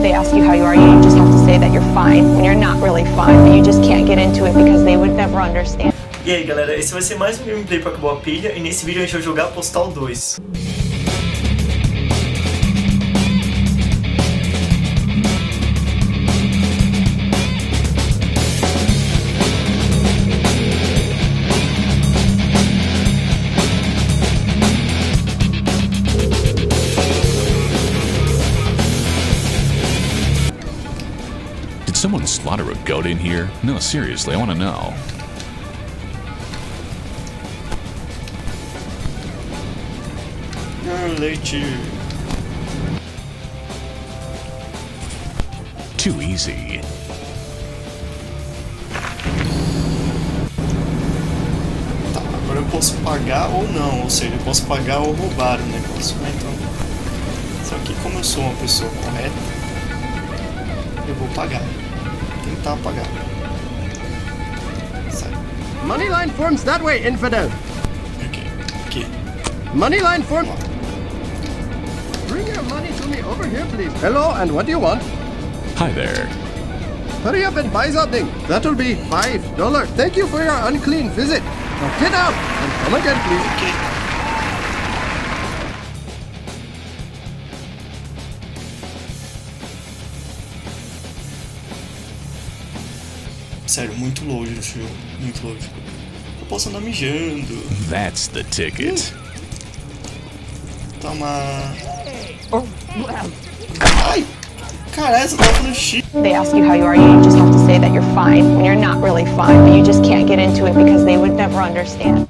They ask you how you are, you just have to say that you're fine when you're not really fine, but you just can't get into it because they would never understand. E aí galera, esse vai ser mais um gameplay acabar a pilha e nesse vídeo a gente vai jogar Postal 2. Goat in here? No, seriously, I want to know. Too easy. Tá, agora eu posso pagar ou não, ou seja, eu posso pagar ou roubar o negócio, né? Então, só que como eu sou uma pessoa correta, eu vou pagar. Tentar pagar. Sai. Moneyline forms that way, infidel. Aqui. Aqui. Moneyline form. Bring your money to me over here, please. Hello, and what do you want? Hi there. Hurry up and buy something. That'll be five dollars. Thank you for your unclean visit. Now get out and come again, please. Aqui. Sério, muito longe esse jogo. Muito longe. Eu posso andar mijando. That's the ticket. Toma. Oh, Ai! Caralho, você tava falando X. They ask you how you are, you just have to say that you're fine when you're not really fine, but you just can't get into it because they would never understand.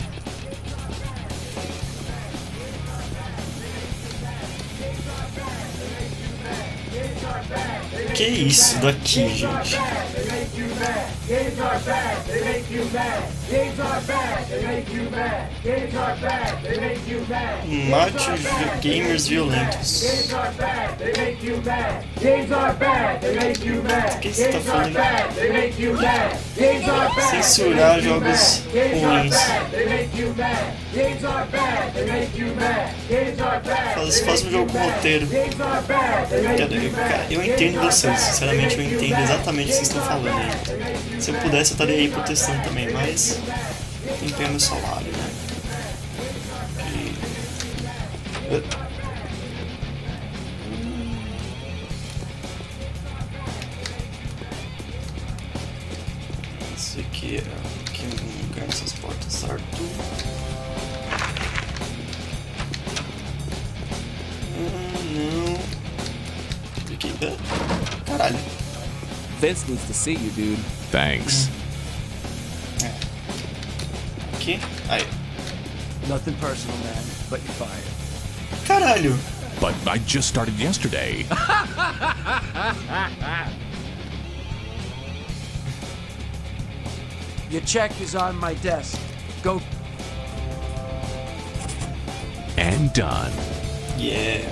Que isso daqui, gente? Mate os gamers violentos. Mad. que você tá falando? Censurar jogos ruins. Faz, faz um jogo com roteiro. Eu, entendo vocês, sinceramente eu entendo exatamente o que vocês estão falando. Se eu pudesse eu estaria aí protestando também, mas tem que ganhar meu salário, né? E... Uh. Isso aqui é aqui em algum lugar nessas portas, certo? Ah, não. Aqui, ah, caralho. Vince needs to see you, dude. Thanks. Aqui. Aí. Nothing personal, man, but you're fired. Caralho. But I just started yesterday. Your check is on my desk. Go. and done. Yeah.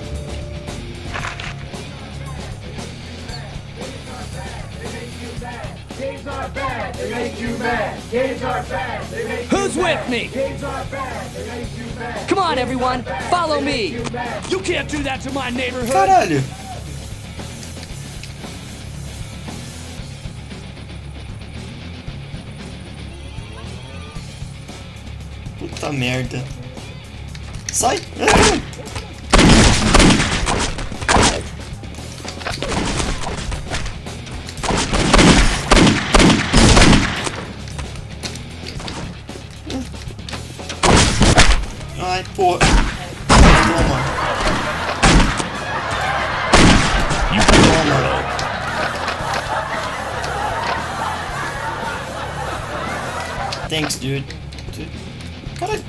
Games are bad, they make you mad. Games are bad, they make you Who's mad. with me? Games are bad, they make you mad. Come on, everyone, follow me. You can't do that to my neighborhood. Caralho. Puta merda. Sai! Ah! Ai, porra. Toma. You poor girl. Thanks, dude. Dude. Caralho.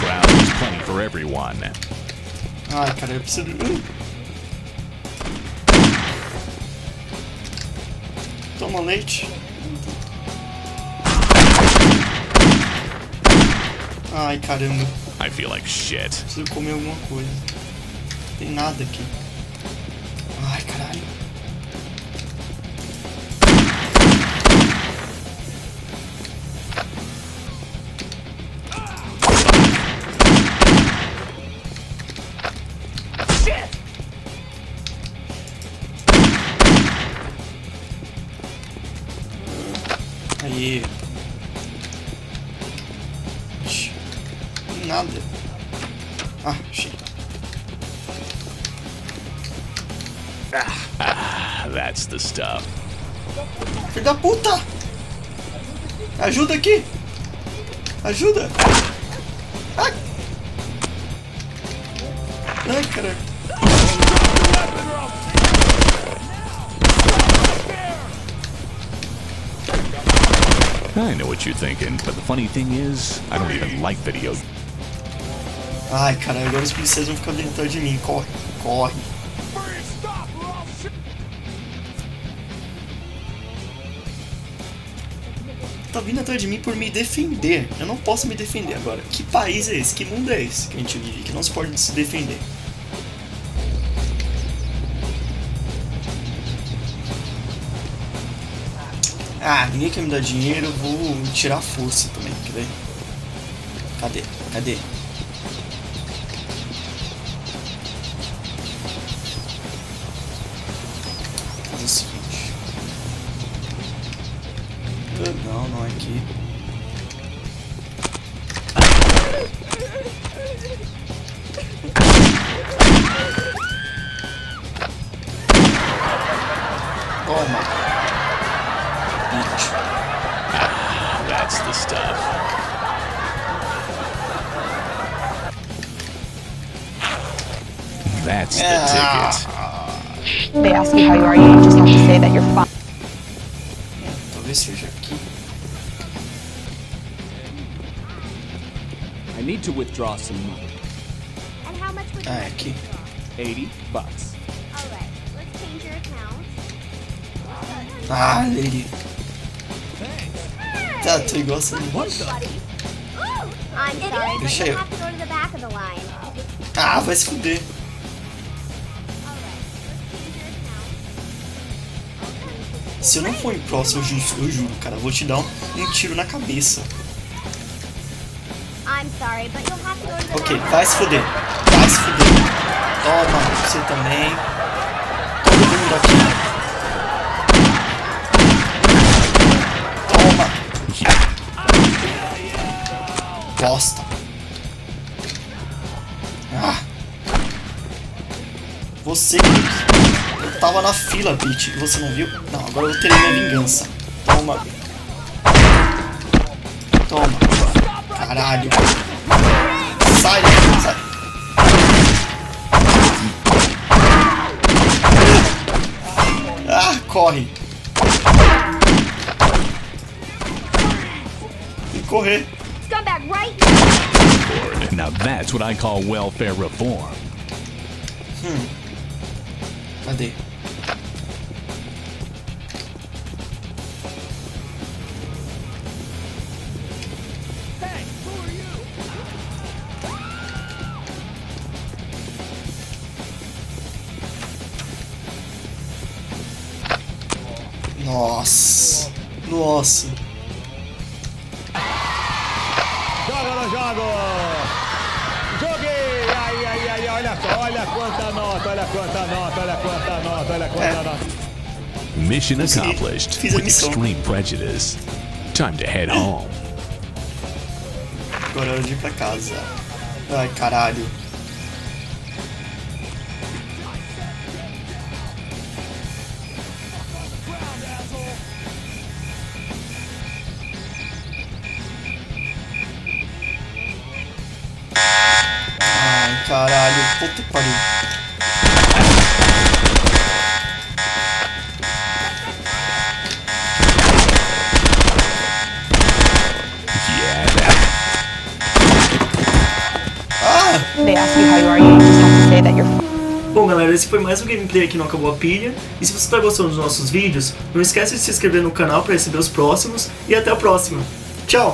Crowd, there's plenty for everyone. Ai, cara, eu preciso. Uh. Toma leite. Ai, caramba. I feel like shit. Preciso comer alguma coisa. Não tem nada aqui. Ai, caralho. Aí. The stuff. Filho da puta! Ajuda aqui! Ajuda! Ai! Ai, caralho. I know what you're thinking, but the funny thing is, I don't even like video. Ai, caralho, agora os policiais vão ficar atrás de mim. Corre, corre. Tá vindo atrás de mim por me defender. Eu não posso me defender agora. Que país é esse? Que mundo é esse que a gente vive? Que não se pode se defender. Ah, ninguém quer me dar dinheiro, eu vou tirar a força também, quer ver? Cadê? Cadê? Fazer o seguinte. Aqui. Toma. It. That's the stuff. That's the ticket. They ask you how you are, you just have to say that you're fine. Talvez seja aqui. I need to withdraw some money. And how much would you Ah, like aqui. to withdraw? 80 bucks. Alright, let's change your account. Ah, lady. Tá, tô igual essa. Buddy. Ooh, I'm sorry, but Deixa eu. have to go to the back of the line. Ah, vai se fuder. Alright, let's change your account. Se eu não for em próximo, eu juro, eu juro, cara, eu vou te dar um, um tiro na cabeça. Ok, vai se fuder. Vai se fuder. Toma, você também. Todo mundo aqui. Toma. Bosta. Ah. Você eu tava na fila, bitch, você não viu? Não, agora eu terei minha vingança. Toma. Toma. Caralho. Sai, sai. Ah, corre. Tem que correr. Now that's what I call welfare reform. Hmm. Cadê? Nossa. Nossa. Joga no jogo! Joguei! Ai, ai, ai, olha só, olha quanta nota, olha quanta nota, olha quanta nota, olha quanta nota. Mission accomplished Fiz with missão. extreme prejudice. Time to head home. Agora é hora de ir pra casa. Ai, caralho. That you're fine. Bom galera, esse foi mais um gameplay aqui no Acabou a Pilha. E se você está gostando dos nossos vídeos, não esquece de se inscrever no canal para receber os próximos. E até o próximo. Tchau!